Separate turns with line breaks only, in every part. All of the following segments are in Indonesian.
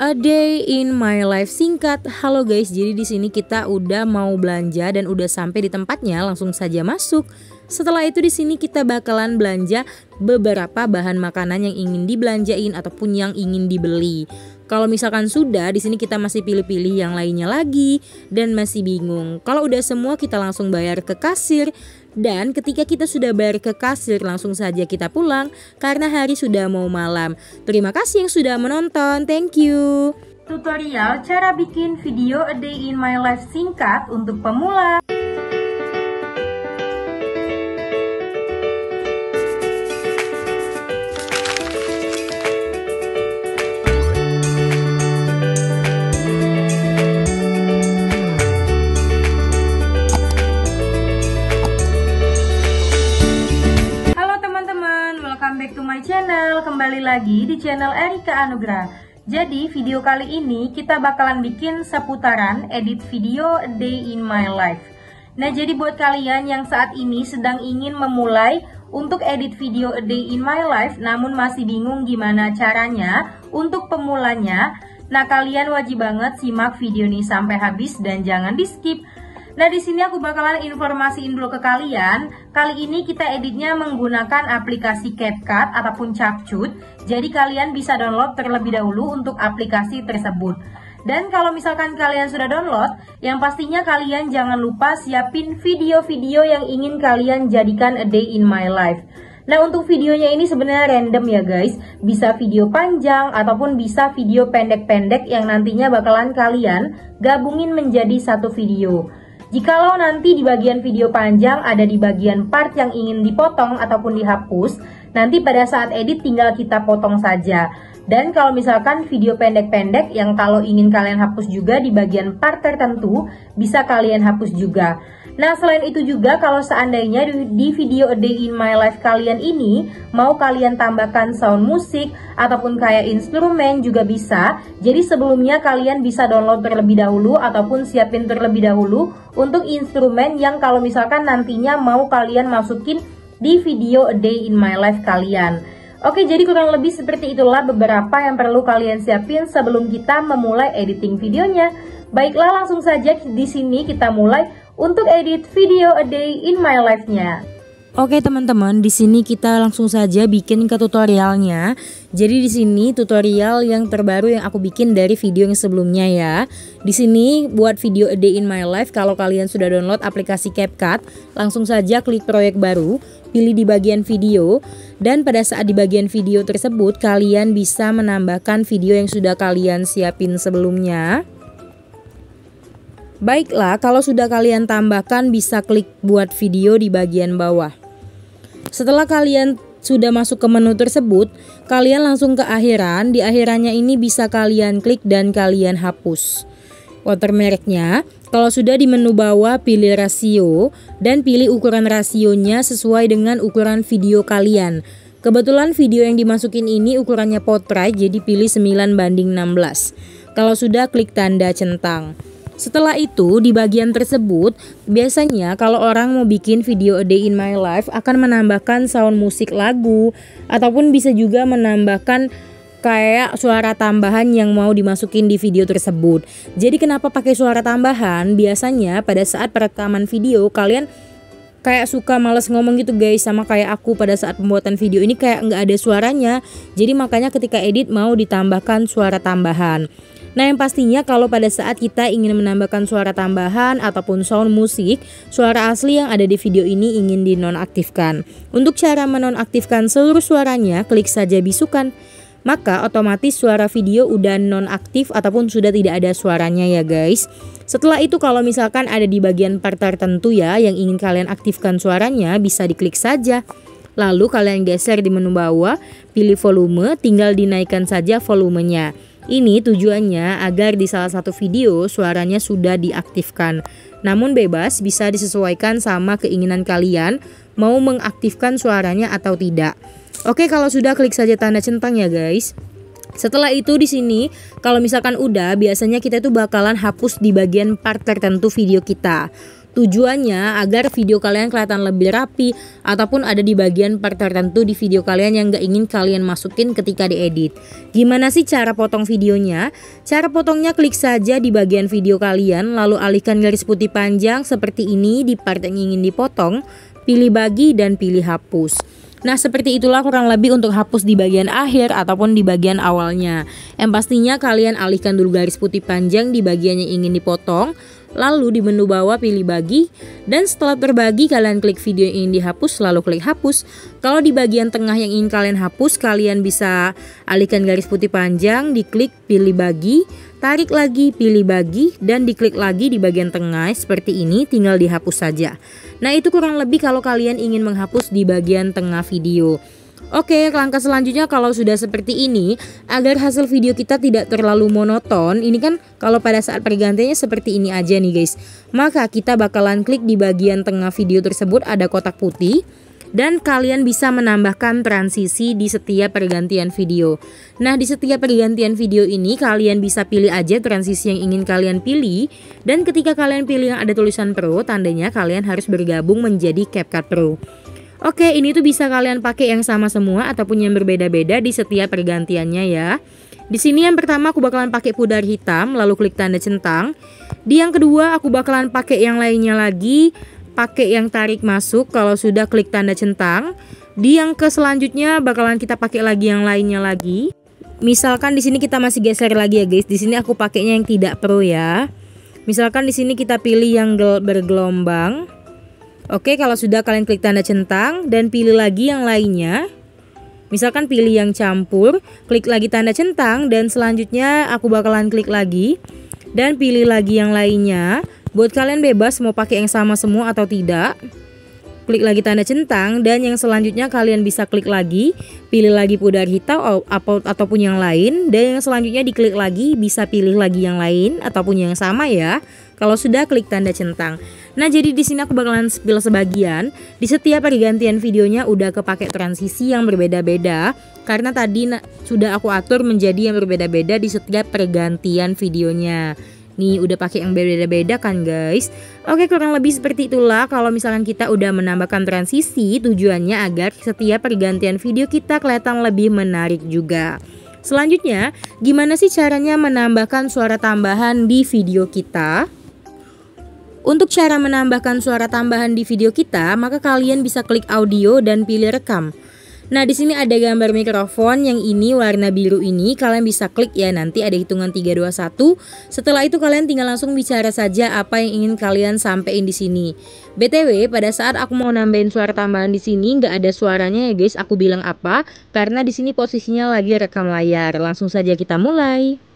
A day in my life singkat. Halo guys, jadi di sini kita udah mau belanja dan udah sampai di tempatnya, langsung saja masuk. Setelah itu di sini kita bakalan belanja beberapa bahan makanan yang ingin dibelanjain ataupun yang ingin dibeli. Kalau misalkan sudah, di sini kita masih pilih-pilih yang lainnya lagi dan masih bingung. Kalau udah semua kita langsung bayar ke kasir dan ketika kita sudah bayar ke kasir langsung saja kita pulang karena hari sudah mau malam. Terima kasih yang sudah menonton. Thank you.
Tutorial cara bikin video A Day in My Life singkat untuk pemula. Kembali lagi di channel Erika Anugrah. Jadi video kali ini kita bakalan bikin seputaran edit video Day in My Life. Nah jadi buat kalian yang saat ini sedang ingin memulai untuk edit video A Day in My Life Namun masih bingung gimana caranya untuk pemulanya Nah kalian wajib banget simak video ini sampai habis dan jangan di skip Nah, di sini aku bakalan informasiin dulu ke kalian. Kali ini kita editnya menggunakan aplikasi CapCut ataupun Capcut. Jadi kalian bisa download terlebih dahulu untuk aplikasi tersebut. Dan kalau misalkan kalian sudah download, yang pastinya kalian jangan lupa siapin video-video yang ingin kalian jadikan a day in my life. Nah untuk videonya ini sebenarnya random ya guys Bisa video panjang ataupun bisa video pendek-pendek yang nantinya bakalan kalian gabungin menjadi satu video Jikalau nanti di bagian video panjang ada di bagian part yang ingin dipotong ataupun dihapus, nanti pada saat edit tinggal kita potong saja. Dan kalau misalkan video pendek-pendek yang kalau ingin kalian hapus juga di bagian part tertentu, bisa kalian hapus juga. Nah, selain itu juga kalau seandainya di video A Day in My Life kalian ini mau kalian tambahkan sound musik ataupun kayak instrumen juga bisa. Jadi sebelumnya kalian bisa download terlebih dahulu ataupun siapin terlebih dahulu untuk instrumen yang kalau misalkan nantinya mau kalian masukin di video A Day in My Life kalian. Oke, jadi kurang lebih seperti itulah beberapa yang perlu kalian siapin sebelum kita memulai editing videonya. Baiklah, langsung saja di sini kita mulai untuk edit video a day in my life-nya.
Oke teman-teman, di sini kita langsung saja bikin ke tutorialnya. Jadi di sini tutorial yang terbaru yang aku bikin dari video yang sebelumnya ya. Di sini buat video A Day in My Life kalau kalian sudah download aplikasi CapCut, langsung saja klik proyek baru, pilih di bagian video dan pada saat di bagian video tersebut kalian bisa menambahkan video yang sudah kalian siapin sebelumnya. Baiklah, kalau sudah kalian tambahkan bisa klik buat video di bagian bawah. Setelah kalian sudah masuk ke menu tersebut, kalian langsung ke akhiran. Di akhirannya ini bisa kalian klik dan kalian hapus. Watermarknya, kalau sudah di menu bawah pilih rasio dan pilih ukuran rasionya sesuai dengan ukuran video kalian. Kebetulan video yang dimasukin ini ukurannya portrait jadi pilih 9 banding 16. Kalau sudah klik tanda centang. Setelah itu, di bagian tersebut, biasanya kalau orang mau bikin video A Day in My Life akan menambahkan sound musik lagu ataupun bisa juga menambahkan kayak suara tambahan yang mau dimasukin di video tersebut. Jadi kenapa pakai suara tambahan? Biasanya pada saat perekaman video kalian kayak suka males ngomong gitu guys sama kayak aku pada saat pembuatan video ini kayak nggak ada suaranya jadi makanya ketika edit mau ditambahkan suara tambahan Nah yang pastinya kalau pada saat kita ingin menambahkan suara tambahan ataupun sound musik, suara asli yang ada di video ini ingin dinonaktifkan. Untuk cara menonaktifkan seluruh suaranya, klik saja bisukan. Maka otomatis suara video udah nonaktif ataupun sudah tidak ada suaranya ya guys. Setelah itu kalau misalkan ada di bagian part tertentu ya yang ingin kalian aktifkan suaranya bisa diklik saja. Lalu kalian geser di menu bawah, pilih volume, tinggal dinaikkan saja volumenya. Ini tujuannya agar di salah satu video suaranya sudah diaktifkan. Namun bebas bisa disesuaikan sama keinginan kalian mau mengaktifkan suaranya atau tidak. Oke, kalau sudah klik saja tanda centang ya guys. Setelah itu di sini kalau misalkan udah biasanya kita itu bakalan hapus di bagian part tertentu video kita. Tujuannya agar video kalian kelihatan lebih rapi ataupun ada di bagian part tertentu di video kalian yang gak ingin kalian masukin ketika diedit. Gimana sih cara potong videonya? Cara potongnya klik saja di bagian video kalian lalu alihkan garis putih panjang seperti ini di part yang ingin dipotong, pilih bagi dan pilih hapus. Nah seperti itulah kurang lebih untuk hapus di bagian akhir ataupun di bagian awalnya Yang pastinya kalian alihkan dulu garis putih panjang di bagian yang ingin dipotong Lalu di menu bawah pilih bagi dan setelah terbagi kalian klik video yang ingin dihapus lalu klik hapus. Kalau di bagian tengah yang ingin kalian hapus kalian bisa alihkan garis putih panjang, diklik pilih bagi, tarik lagi pilih bagi dan diklik lagi di bagian tengah seperti ini tinggal dihapus saja. Nah itu kurang lebih kalau kalian ingin menghapus di bagian tengah video. Oke, langkah selanjutnya kalau sudah seperti ini, agar hasil video kita tidak terlalu monoton, ini kan kalau pada saat pergantiannya seperti ini aja nih guys. Maka kita bakalan klik di bagian tengah video tersebut ada kotak putih dan kalian bisa menambahkan transisi di setiap pergantian video. Nah, di setiap pergantian video ini kalian bisa pilih aja transisi yang ingin kalian pilih dan ketika kalian pilih yang ada tulisan Pro, tandanya kalian harus bergabung menjadi CapCut Pro. Oke, ini tuh bisa kalian pakai yang sama semua ataupun yang berbeda-beda di setiap pergantiannya ya. Di sini yang pertama aku bakalan pakai pudar hitam, lalu klik tanda centang. Di yang kedua aku bakalan pakai yang lainnya lagi, pakai yang tarik masuk kalau sudah klik tanda centang. Di yang ke selanjutnya bakalan kita pakai lagi yang lainnya lagi. Misalkan di sini kita masih geser lagi ya guys. Di sini aku pakainya yang tidak pro ya. Misalkan di sini kita pilih yang bergelombang. Oke, kalau sudah kalian klik tanda centang dan pilih lagi yang lainnya. Misalkan pilih yang campur, klik lagi tanda centang dan selanjutnya aku bakalan klik lagi dan pilih lagi yang lainnya. Buat kalian bebas mau pakai yang sama semua atau tidak. Klik lagi tanda centang dan yang selanjutnya kalian bisa klik lagi, pilih lagi pudar hitam ataupun yang lain dan yang selanjutnya diklik lagi bisa pilih lagi yang lain ataupun yang sama ya. Kalau sudah klik tanda centang. Nah, jadi di sini aku bakalan spill sebagian. Di setiap pergantian videonya udah kepake transisi yang berbeda-beda karena tadi sudah aku atur menjadi yang berbeda-beda di setiap pergantian videonya. Nih udah pakai yang berbeda-beda kan guys Oke kurang lebih seperti itulah kalau misalkan kita udah menambahkan transisi tujuannya agar setiap pergantian video kita kelihatan lebih menarik juga Selanjutnya gimana sih caranya menambahkan suara tambahan di video kita? Untuk cara menambahkan suara tambahan di video kita, maka kalian bisa klik audio dan pilih rekam. Nah, di sini ada gambar mikrofon yang ini warna biru ini, kalian bisa klik ya nanti ada hitungan 3 2 1. Setelah itu kalian tinggal langsung bicara saja apa yang ingin kalian sampaikan di sini. BTW, pada saat aku mau nambahin suara tambahan di sini nggak ada suaranya ya guys, aku bilang apa? Karena di sini posisinya lagi rekam layar. Langsung saja kita mulai.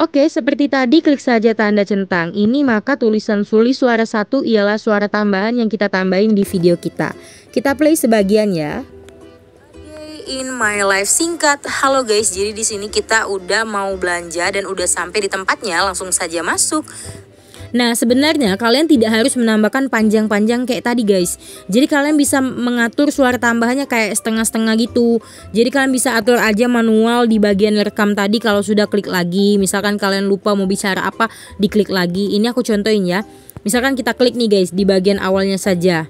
Oke, seperti tadi klik saja tanda centang ini maka tulisan sulis suara satu ialah suara tambahan yang kita tambahin di video kita. Kita play sebagian ya. In my life singkat, halo guys. Jadi di sini kita udah mau belanja dan udah sampai di tempatnya, langsung saja masuk. Nah, sebenarnya kalian tidak harus menambahkan panjang-panjang kayak tadi guys. Jadi kalian bisa mengatur suara tambahannya kayak setengah-setengah gitu. Jadi kalian bisa atur aja manual di bagian rekam tadi kalau sudah klik lagi. Misalkan kalian lupa mau bicara apa, diklik lagi. Ini aku contohin ya. Misalkan kita klik nih guys di bagian awalnya saja.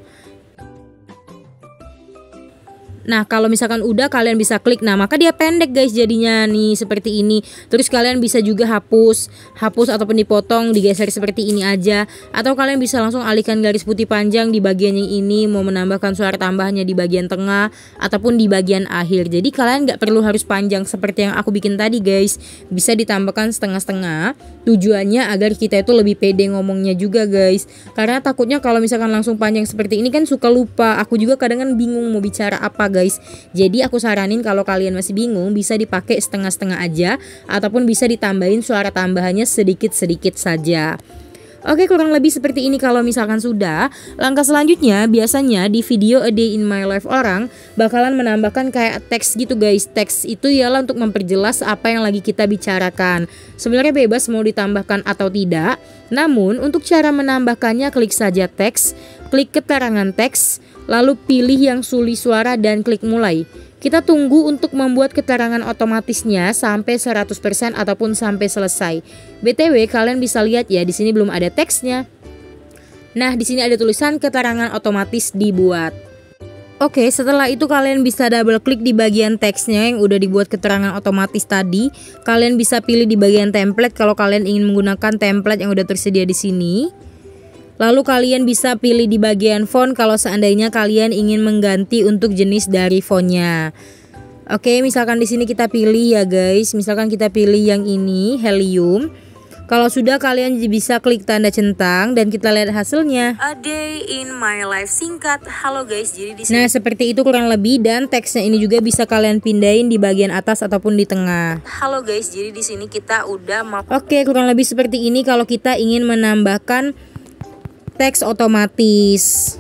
Nah, kalau misalkan udah kalian bisa klik. Nah, maka dia pendek guys jadinya nih seperti ini. Terus kalian bisa juga hapus, hapus ataupun dipotong, digeser seperti ini aja. Atau kalian bisa langsung alihkan garis putih panjang di bagian yang ini mau menambahkan suara tambahannya di bagian tengah ataupun di bagian akhir. Jadi kalian nggak perlu harus panjang seperti yang aku bikin tadi guys. Bisa ditambahkan setengah-setengah. Tujuannya agar kita itu lebih pede ngomongnya juga guys. Karena takutnya kalau misalkan langsung panjang seperti ini kan suka lupa. Aku juga kadang kan bingung mau bicara apa guys. Jadi aku saranin kalau kalian masih bingung bisa dipakai setengah-setengah aja ataupun bisa ditambahin suara tambahannya sedikit-sedikit saja. Oke kurang lebih seperti ini kalau misalkan sudah Langkah selanjutnya biasanya di video A Day in My Life orang Bakalan menambahkan kayak teks gitu guys Teks itu ialah untuk memperjelas apa yang lagi kita bicarakan Sebenarnya bebas mau ditambahkan atau tidak Namun untuk cara menambahkannya klik saja teks Klik keterangan teks Lalu pilih yang suli suara dan klik mulai kita tunggu untuk membuat keterangan otomatisnya sampai 100% ataupun sampai selesai. BTW kalian bisa lihat ya di sini belum ada teksnya. Nah, di sini ada tulisan keterangan otomatis dibuat. Oke, setelah itu kalian bisa double klik di bagian teksnya yang udah dibuat keterangan otomatis tadi. Kalian bisa pilih di bagian template kalau kalian ingin menggunakan template yang udah tersedia di sini. Lalu kalian bisa pilih di bagian font kalau seandainya kalian ingin mengganti untuk jenis dari fontnya. Oke, misalkan di sini kita pilih ya guys. Misalkan kita pilih yang ini, helium. Kalau sudah kalian bisa klik tanda centang dan kita lihat hasilnya.
A day in my life singkat. Halo guys, jadi di
sini. Nah, seperti itu kurang lebih dan teksnya ini juga bisa kalian pindahin di bagian atas ataupun di tengah.
Halo guys, jadi di sini kita udah mau
Oke, kurang lebih seperti ini kalau kita ingin menambahkan teks otomatis.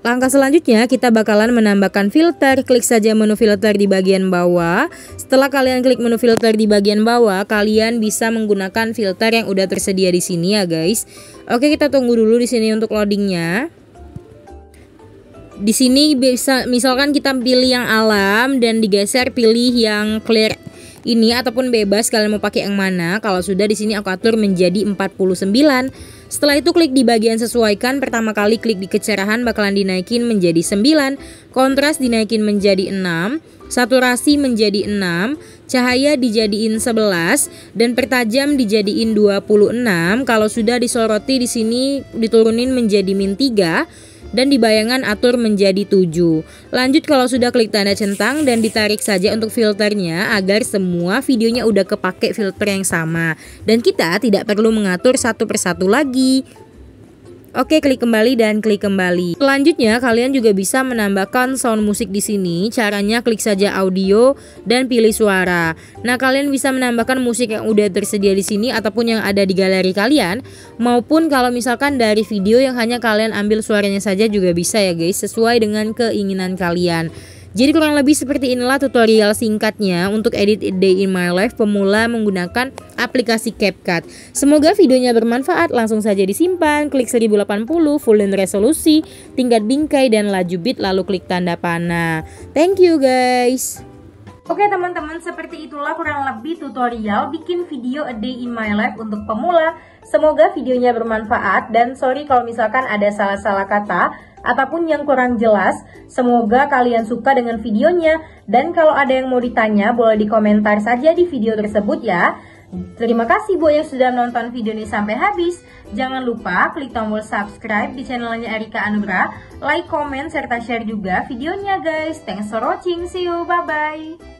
Langkah selanjutnya kita bakalan menambahkan filter. Klik saja menu filter di bagian bawah. Setelah kalian klik menu filter di bagian bawah, kalian bisa menggunakan filter yang udah tersedia di sini ya guys. Oke, kita tunggu dulu di sini untuk loadingnya. Di sini bisa misalkan kita pilih yang alam dan digeser pilih yang clear ini ataupun bebas kalian mau pakai yang mana. Kalau sudah di sini aku atur menjadi 49. Setelah itu klik di bagian sesuaikan, pertama kali klik di kecerahan bakalan dinaikin menjadi 9, kontras dinaikin menjadi 6, saturasi menjadi 6, cahaya dijadiin 11 dan pertajam dijadiin 26. Kalau sudah disoroti di sini diturunin menjadi min 3 dan di bayangan atur menjadi 7. Lanjut kalau sudah klik tanda centang dan ditarik saja untuk filternya agar semua videonya udah kepake filter yang sama. Dan kita tidak perlu mengatur satu persatu lagi. Oke, klik kembali dan klik kembali. Selanjutnya, kalian juga bisa menambahkan sound musik di sini. Caranya klik saja audio dan pilih suara. Nah, kalian bisa menambahkan musik yang udah tersedia di sini ataupun yang ada di galeri kalian, maupun kalau misalkan dari video yang hanya kalian ambil suaranya saja juga bisa ya, guys, sesuai dengan keinginan kalian. Jadi kurang lebih seperti inilah tutorial singkatnya untuk edit day in my life pemula menggunakan aplikasi CapCut. Semoga videonya bermanfaat, langsung saja disimpan, klik 1080 full in resolusi, tingkat bingkai dan laju bit lalu klik tanda panah. Thank you guys.
Oke teman-teman, seperti itulah kurang lebih tutorial bikin video a day in my life untuk pemula. Semoga videonya bermanfaat dan sorry kalau misalkan ada salah-salah kata ataupun yang kurang jelas. Semoga kalian suka dengan videonya dan kalau ada yang mau ditanya boleh di komentar saja di video tersebut ya. Terima kasih buat yang sudah nonton video ini sampai habis. Jangan lupa klik tombol subscribe di channelnya Erika Anugrah, like, comment, serta share juga videonya guys. Thanks for watching, see you, bye-bye.